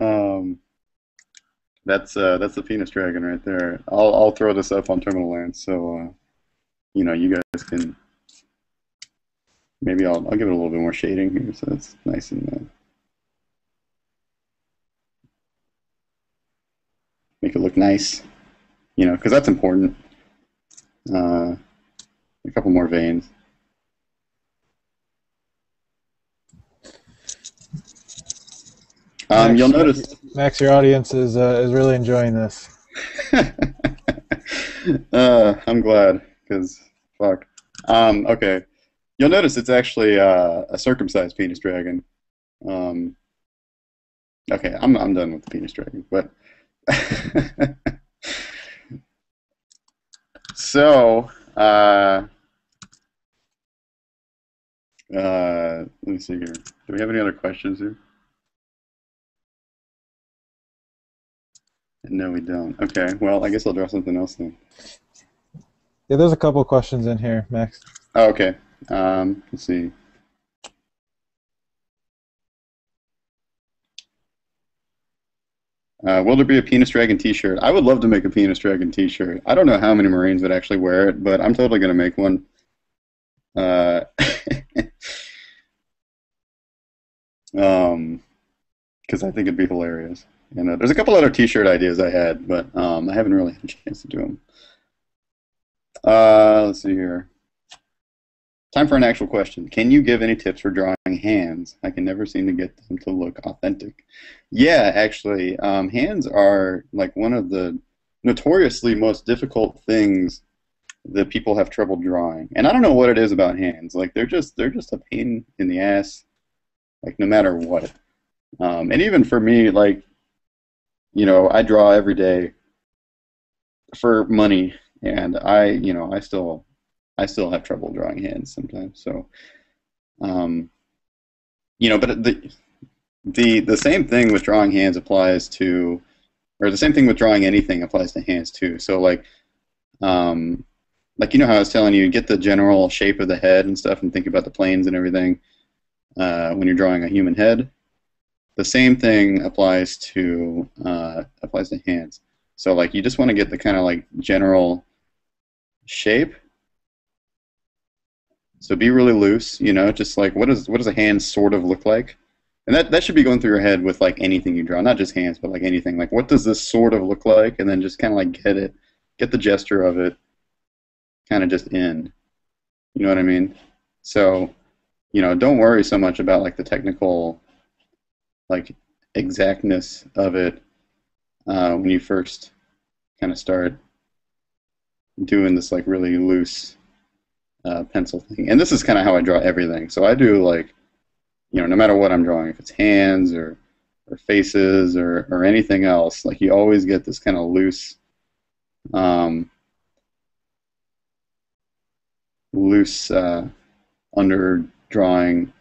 um, that's uh, that's the penis dragon right there. I'll I'll throw this up on Terminal Lance, so uh, you know you guys can maybe I'll I'll give it a little bit more shading here, so it's nice and uh, make it look nice. You know, because that's important. Uh, a couple more veins. Um, Max, you'll notice. Max, your audience is uh, is really enjoying this. uh, I'm glad, because fuck. Um, okay. You'll notice it's actually uh, a circumcised penis dragon. Um, okay, I'm, I'm done with the penis dragon, but. so, uh, uh, let me see here. Do we have any other questions here? No, we don't. Okay, well, I guess I'll draw something else then. Yeah, there's a couple questions in here, Max. Oh, okay. Um, let's see. Uh, will there be a penis dragon T-shirt? I would love to make a penis dragon T-shirt. I don't know how many Marines would actually wear it, but I'm totally gonna make one. Uh, um, because I think it'd be hilarious. And uh, there's a couple other T-shirt ideas I had, but um, I haven't really had a chance to do them. Uh, let's see here. Time for an actual question. Can you give any tips for drawing hands? I can never seem to get them to look authentic. Yeah, actually, um, hands are like one of the notoriously most difficult things that people have trouble drawing. And I don't know what it is about hands. Like they're just they're just a pain in the ass. Like no matter what. Um, and even for me, like you know, I draw every day for money, and I, you know, I still, I still have trouble drawing hands sometimes. So, um, you know, but the the the same thing with drawing hands applies to, or the same thing with drawing anything applies to hands too. So like, um, like you know how I was telling you, get the general shape of the head and stuff, and think about the planes and everything uh, when you're drawing a human head the same thing applies to uh, applies to hands. So like you just want to get the kind of like general shape. So be really loose, you know, just like what does what does a hand sort of look like? And that, that should be going through your head with like anything you draw, not just hands, but like anything. Like what does this sort of look like? And then just kind of like get it, get the gesture of it kind of just in. You know what I mean? So, you know, don't worry so much about like the technical like exactness of it uh, when you first kind of start doing this like really loose uh, pencil thing. And this is kind of how I draw everything. So I do like, you know, no matter what I'm drawing, if it's hands or or faces or or anything else, like you always get this kind of loose. Um, loose uh, under drawing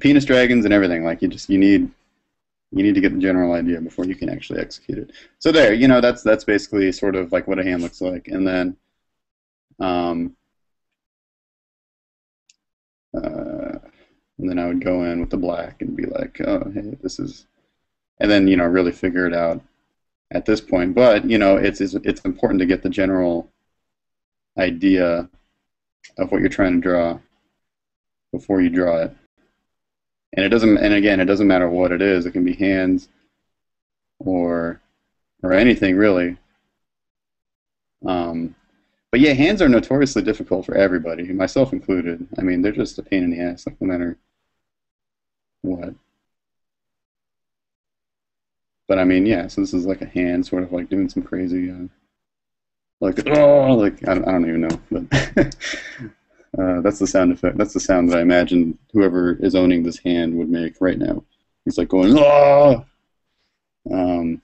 penis dragons and everything. Like you just you need you need to get the general idea before you can actually execute it. So there, you know, that's that's basically sort of like what a hand looks like, and then. Um, uh, and then I would go in with the black and be like, oh, hey, this is, and then you know really figure it out at this point. But you know, it's it's, it's important to get the general idea of what you're trying to draw before you draw it. And it doesn't and again it doesn't matter what it is. It can be hands or or anything really. Um, but yeah hands are notoriously difficult for everybody myself included i mean they're just a pain in the ass like no matter what but i mean yeah so this is like a hand sort of like doing some crazy uh, like oh like I don't, I don't even know but Uh, that's the sound effect. That's the sound that I imagine whoever is owning this hand would make right now. He's like going, ah! Um,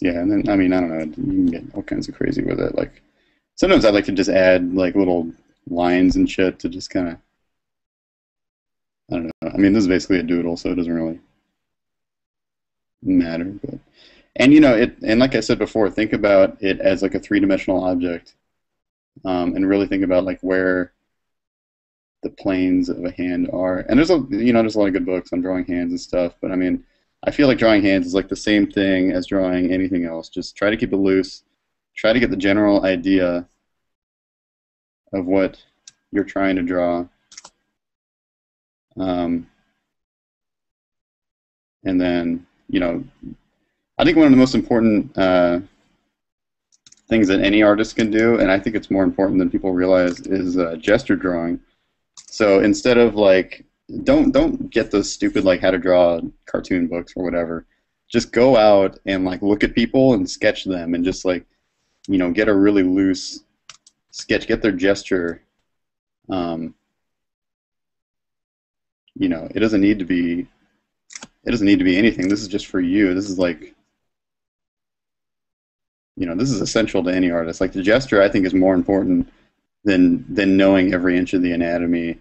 yeah, and then I mean I don't know. You can get all kinds of crazy with it. Like sometimes I like to just add like little lines and shit to just kind of. I don't know. I mean, this is basically a doodle, so it doesn't really matter, but. And you know, it and like I said before, think about it as like a three-dimensional object, um, and really think about like where the planes of a hand are. And there's a you know there's a lot of good books on drawing hands and stuff, but I mean, I feel like drawing hands is like the same thing as drawing anything else. Just try to keep it loose, try to get the general idea of what you're trying to draw. Um, and then, you know, I think one of the most important uh, things that any artist can do, and I think it's more important than people realize, is uh, gesture drawing. So instead of like, don't don't get those stupid like how to draw cartoon books or whatever. Just go out and like look at people and sketch them and just like, you know, get a really loose sketch, get their gesture. Um, you know, it doesn't need to be. It doesn't need to be anything. This is just for you. This is like you know, this is essential to any artist. Like the gesture, I think is more important than than knowing every inch of the anatomy,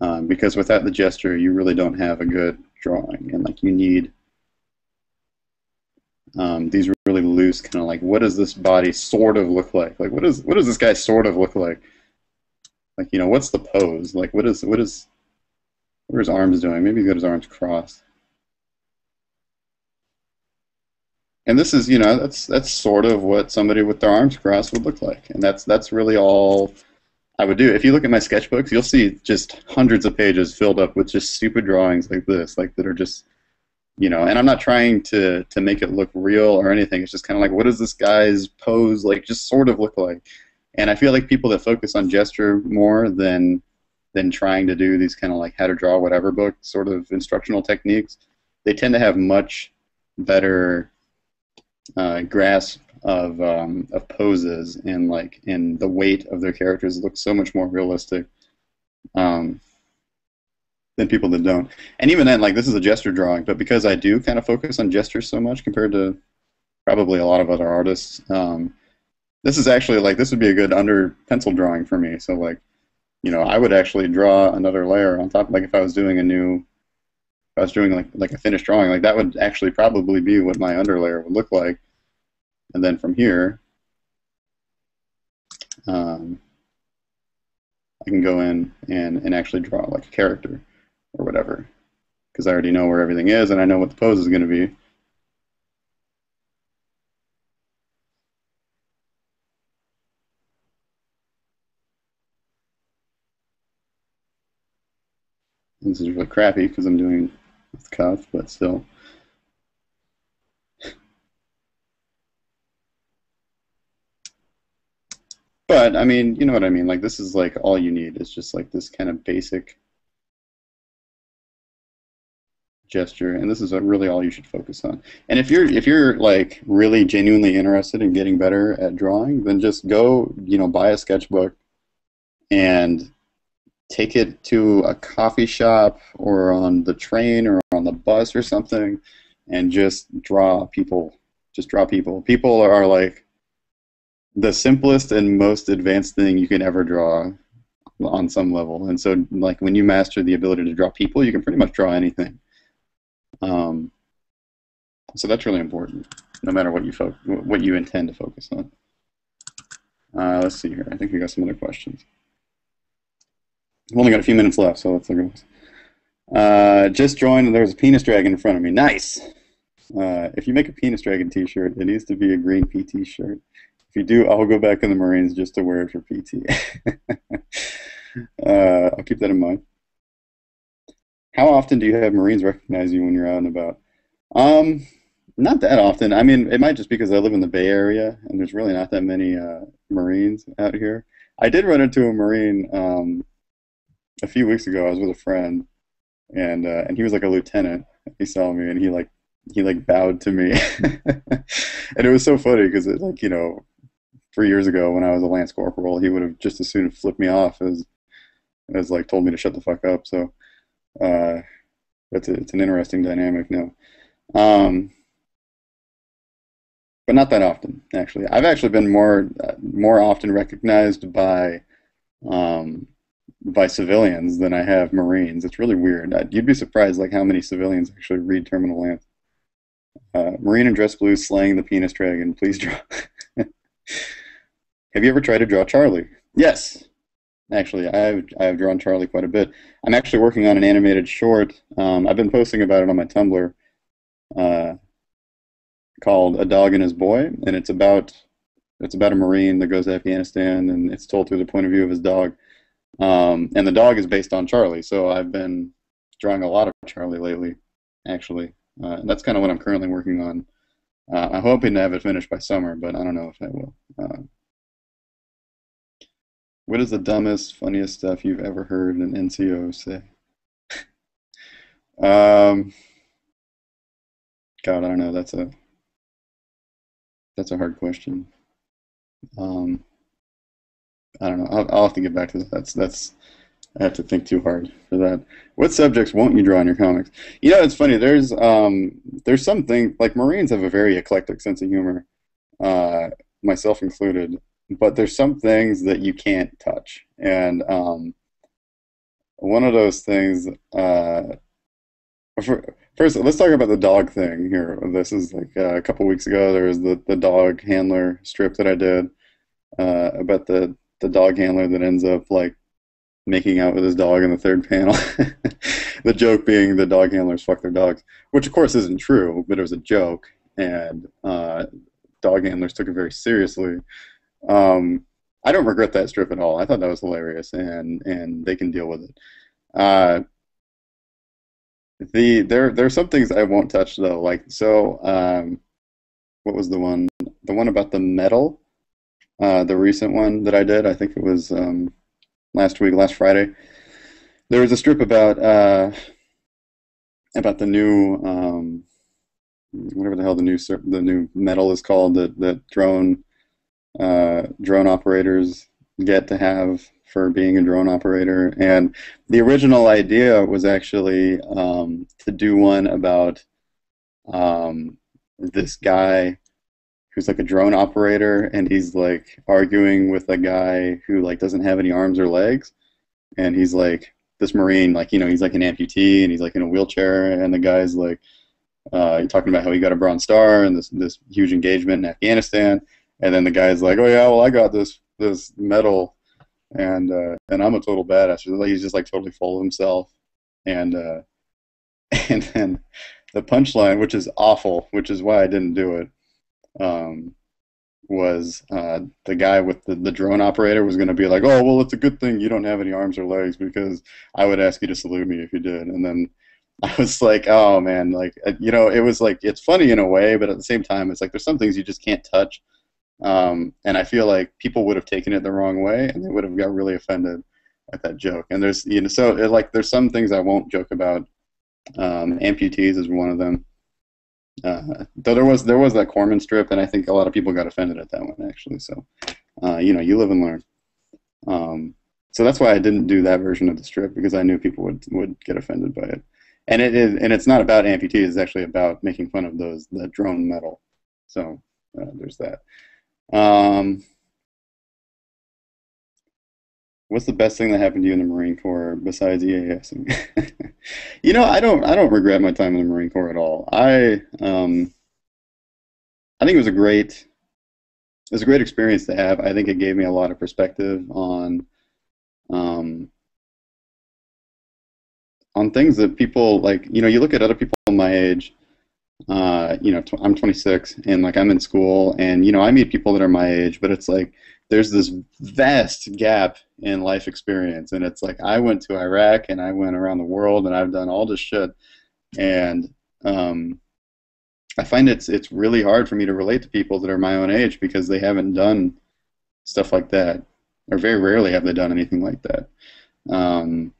um, because without the gesture, you really don't have a good drawing. And like you need um, these really loose kind of like, what does this body sort of look like? Like what does what does this guy sort of look like? Like you know, what's the pose? Like what is what is what are his arms doing? Maybe he's got his arms crossed. and this is you know that's that's sort of what somebody with their arms crossed would look like and that's that's really all i would do. If you look at my sketchbooks you'll see just hundreds of pages filled up with just stupid drawings like this like that are just you know and i'm not trying to to make it look real or anything. It's just kind of like what does this guy's pose like just sort of look like? And i feel like people that focus on gesture more than than trying to do these kind of like how to draw whatever book sort of instructional techniques they tend to have much better uh, grasp of um, of poses and like and the weight of their characters looks so much more realistic um, than people that don't. And even then, like this is a gesture drawing, but because I do kind of focus on gestures so much compared to probably a lot of other artists, um, this is actually like this would be a good under pencil drawing for me. So like, you know, I would actually draw another layer on top. Like if I was doing a new I was doing like like a finished drawing, like that would actually probably be what my underlayer would look like. And then from here, um, I can go in and, and actually draw like a character or whatever because I already know where everything is and I know what the pose is going to be. This is really crappy because I'm doing with cuff, but still. But I mean, you know what I mean. Like this is like all you need. is just like this kind of basic gesture, and this is uh, really all you should focus on. And if you're if you're like really genuinely interested in getting better at drawing, then just go, you know, buy a sketchbook and take it to a coffee shop or on the train or on the bus or something and just draw people. Just draw people. People are like the simplest and most advanced thing you can ever draw on some level. And so, like, when you master the ability to draw people, you can pretty much draw anything. Um, so that's really important, no matter what you fo- what you intend to focus on. Uh, let's see here. I think we got some other questions. We've only got a few minutes left, so let's look at this. Uh, just joined there's a penis dragon in front of me. Nice! Uh, if you make a penis dragon t-shirt, it needs to be a green PT shirt. If you do, I'll go back in the Marines just to wear it for PT. uh, I'll keep that in mind. How often do you have Marines recognize you when you're out and about? Um, not that often. I mean, it might just be because I live in the Bay Area and there's really not that many uh, Marines out here. I did run into a Marine um, a few weeks ago. I was with a friend, and uh, and he was like a lieutenant. He saw me and he like he like bowed to me, and it was so funny because it like you know, three years ago when I was a lance corporal, he would have just as soon flipped me off as as like told me to shut the fuck up. So uh, it's a, it's an interesting dynamic now. Um, but not that often, actually. I've actually been more uh, more often recognized by um, by civilians than I have Marines. It's really weird. You'd be surprised like how many civilians actually read Terminal Lance. Uh, Marine in dress blue slaying the penis dragon. Please draw. have you ever tried to draw Charlie? Yes. Actually, I've I've drawn Charlie quite a bit. I'm actually working on an animated short. Um, I've been posting about it on my Tumblr. Uh, called A Dog and His Boy, and it's about it's about a Marine that goes to Afghanistan, and it's told through the point of view of his dog. Um, and the dog is based on Charlie, so I've been drawing a lot of Charlie lately, actually. Uh, and that's kind of what I'm currently working on. Uh, I'm hoping to have it finished by summer, but I don't know if I will. Uh, what is the dumbest, funniest stuff you've ever heard an NCO say? um, God, I don't know. That's a that's a hard question. Um, I don't know. I'll, I'll have to get back to that. That's that's. I have to think too hard for that. What subjects won't you draw in your comics? You know, it's funny. There's um, there's something like Marines have a very eclectic sense of humor, uh, myself included. But there's some things that you can't touch, and um, one of those things. Uh, for, first, let's talk about the dog thing here. This is like uh, a couple weeks ago. There was the the dog handler strip that I did uh, about the the dog handler that ends up like making out with his dog in the third panel. the joke being the dog handlers fuck their dogs, which of course isn't true, but it was a joke, and uh, dog handlers took it very seriously. Um, I don't regret that strip at all. I thought that was hilarious, and and they can deal with it. Uh, the there there are some things I won't touch though, like so. Um, what was the one? The one about the medal uh, the recent one that I did. I think it was um, last week, last Friday. There was a strip about uh, about the new um, whatever the hell the new the new medal is called that that drone uh, drone operators get to have for being a drone operator. And the original idea was actually um, to do one about um, this guy who's like a drone operator and he's like arguing with a guy who like doesn't have any arms or legs. And he's like this marine like you know he's like an amputee and he's like in a wheelchair. And the guy's like uh, talking about how he got a bronze star and this this huge engagement in Afghanistan and then the guy's like oh yeah well I got this this medal and uh, and I'm a total badass he's just like totally full of himself and uh, and then the punchline which is awful which is why I didn't do it um, was uh, the guy with the, the drone operator was going to be like, oh, well, it's a good thing you don't have any arms or legs because I would ask you to salute me if you did. And then I was like, oh, man, like, uh, you know, it was like, it's funny in a way, but at the same time, it's like there's some things you just can't touch. Um, and I feel like people would have taken it the wrong way and they would have got really offended at that joke. And there's, you know, so it, like, there's some things I won't joke about. Um, amputees is one of them. Uh, though there was there was that corpsman strip, and I think a lot of people got offended at that one actually. So, uh, you know, you live and learn. Um, so that's why I didn't do that version of the strip because I knew people would would get offended by it. And it is, and it's not about amputees. It's actually about making fun of those the drone medal. So uh, there's that. Um, What's the best thing that happened to you in the Marine Corps besides EASing? you know, I don't I don't regret my time in the Marine Corps at all. I um, I think it was a great it was a great experience to have. I think it gave me a lot of perspective on um, on things that people like. You know, you look at other people my age. Uh, you know, I'm 26 and like I'm in school, and you know, I meet people that are my age, but it's like there's this vast gap in life experience and it's like i went to iraq and i went around the world and i've done all this shit and um, i find it's it's really hard for me to relate to people that are my own age because they haven't done stuff like that or very rarely have they done anything like that. Um,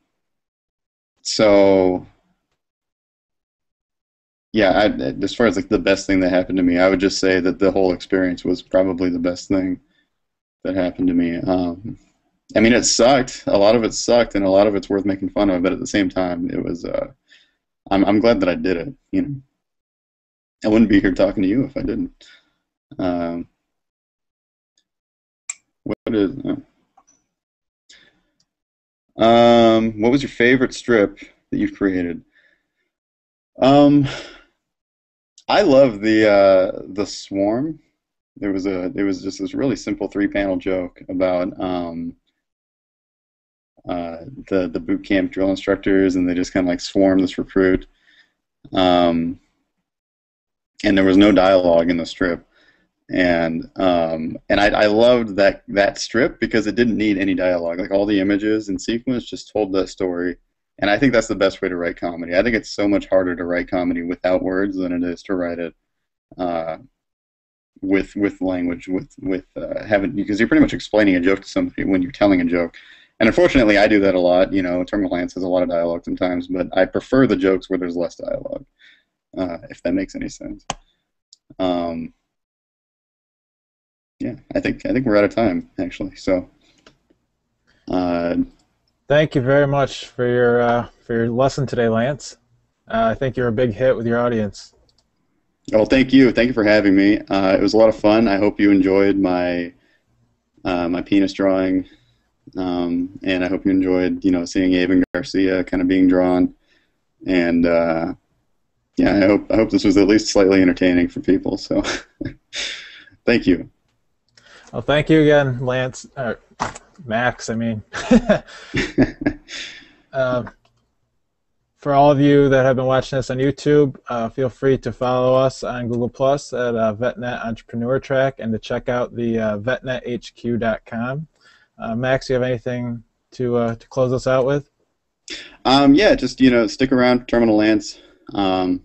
so yeah I, as far as like the best thing that happened to me i would just say that the whole experience was probably the best thing that happened to me. Um, I mean, it sucked. A lot of it sucked, and a lot of it's worth making fun of. But at the same time, it was. Uh, I'm I'm glad that I did it. You know, I wouldn't be here talking to you if I didn't. Um, what is? Uh, um, what was your favorite strip that you've created? Um, I love the uh, the Swarm there was a there was just this really simple three panel joke about um, uh, the the boot camp drill instructors, and they just kind of like swarm this recruit. Um, and there was no dialogue in the strip, and um, and I, I loved that that strip because it didn't need any dialogue. Like all the images and sequence just told that story, and I think that's the best way to write comedy. I think it's so much harder to write comedy without words than it is to write it uh, with with language, with with uh, having because you're pretty much explaining a joke to somebody when you're telling a joke. And unfortunately, I do that a lot. You know, Terminal Lance has a lot of dialogue sometimes, but I prefer the jokes where there's less dialogue, uh, if that makes any sense. Um, yeah, I think I think we're out of time actually. So, uh, thank you very much for your uh, for your lesson today, Lance. Uh, I think you're a big hit with your audience. Well, thank you. Thank you for having me. Uh, it was a lot of fun. I hope you enjoyed my uh, my penis drawing, um, and I hope you enjoyed you know seeing Abe and Garcia kind of being drawn, and uh, yeah, I hope I hope this was at least slightly entertaining for people. So, thank you. Well, thank you again, Lance. Max, I mean. uh, for all of you that have been watching this on YouTube, uh, feel free to follow us on Google Plus at uh, VetNet Entrepreneur Track and to check out the uh, VetNetHQ.com. Uh, Max, you have anything to uh, to close us out with? Um, yeah, just you know, stick around Terminal Lance. Um,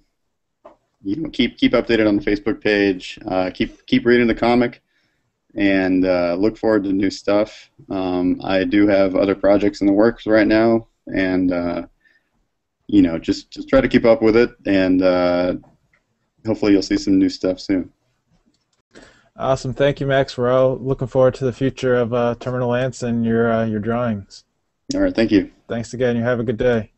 you know, keep keep updated on the Facebook page. Keep keep reading the comic and uh, look forward to new stuff. Um, I do have other projects in the works right now, and uh, you know, just just try to keep up with it, and uh, hopefully you'll see some new stuff soon. Awesome, thank you, Max. We're all looking forward to the future of uh, Terminal Lance and your uh, your drawings. All right, thank you. Thanks again. You have a good day.